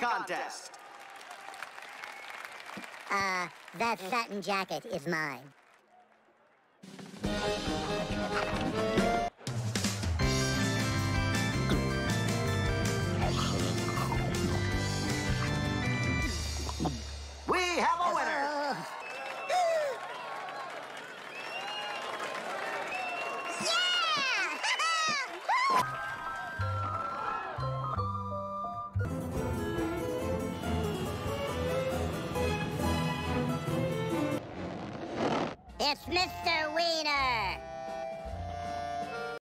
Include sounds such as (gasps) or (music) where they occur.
contest. Uh, that satin jacket is mine. We have a winner. (gasps) (gasps) It's Mr. Wiener.